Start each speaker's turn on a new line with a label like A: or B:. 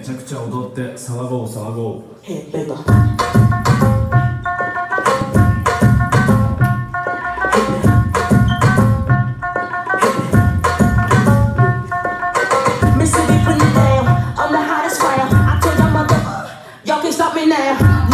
A: めちゃくちゃ踊って騒ごう騒ごう。
B: タ now.